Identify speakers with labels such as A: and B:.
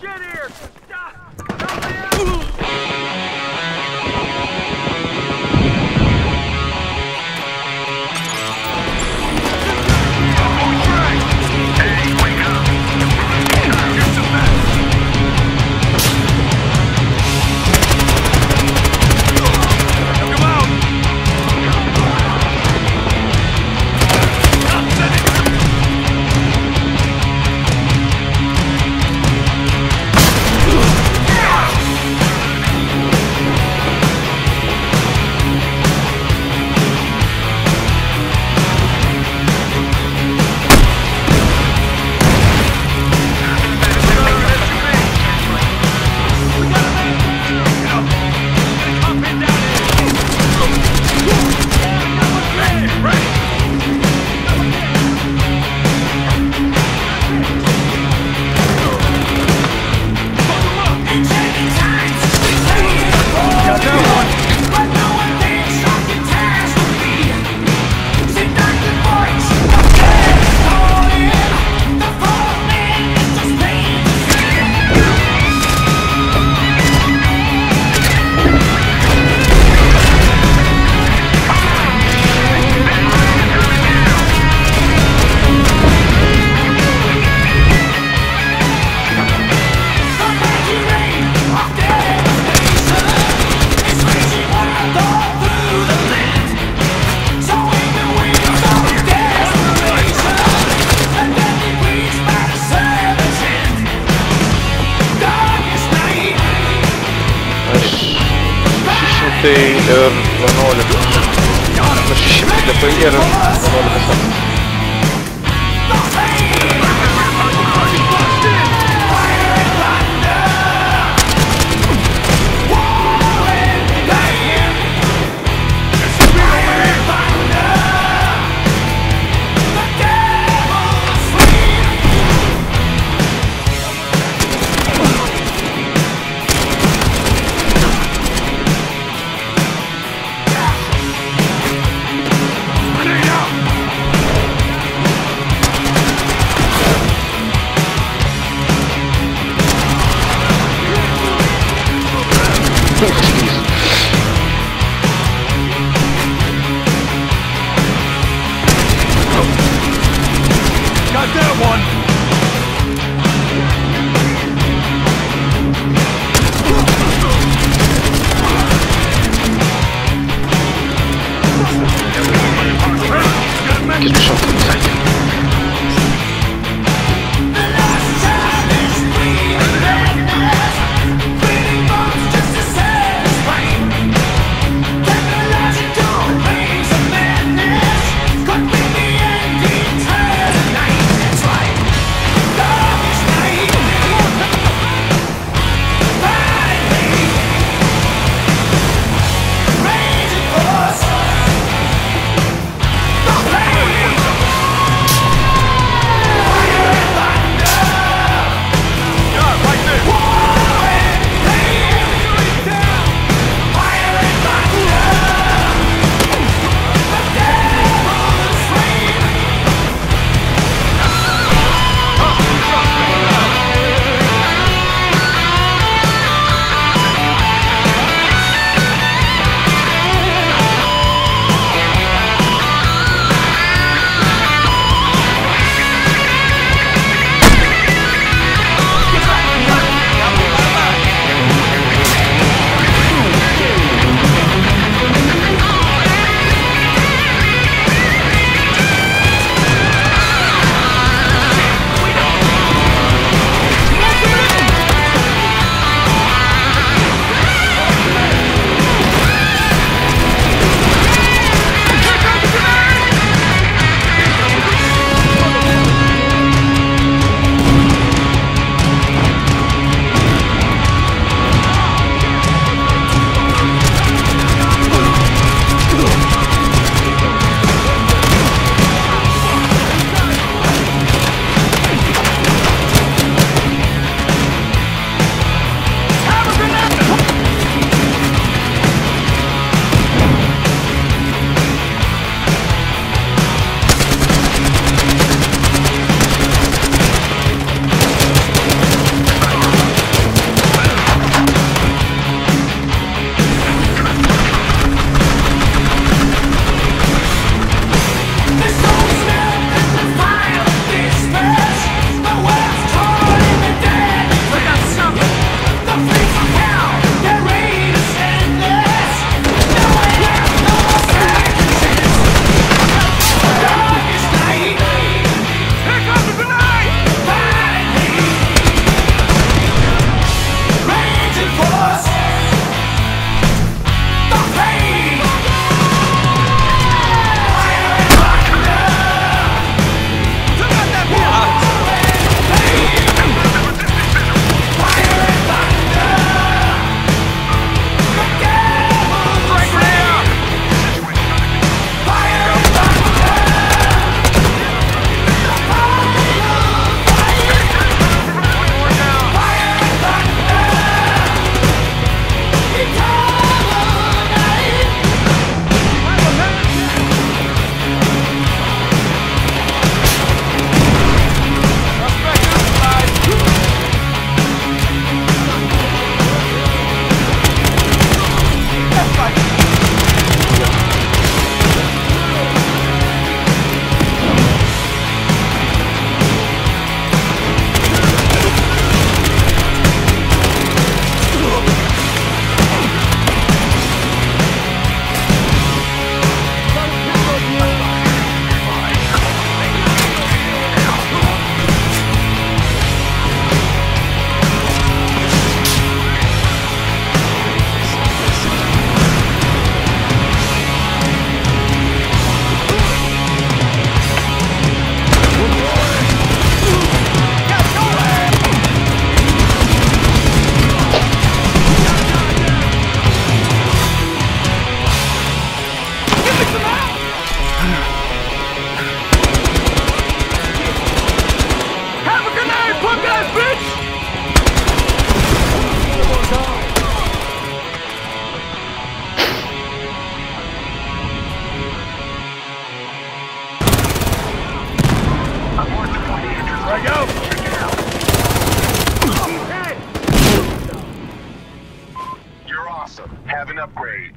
A: shit here!
B: šimtai ir vienuolika. Nu, šeši šimtai liepai ir vienuolika
A: sekundžių. That one!
C: I go!
A: You're awesome. Have an upgrade.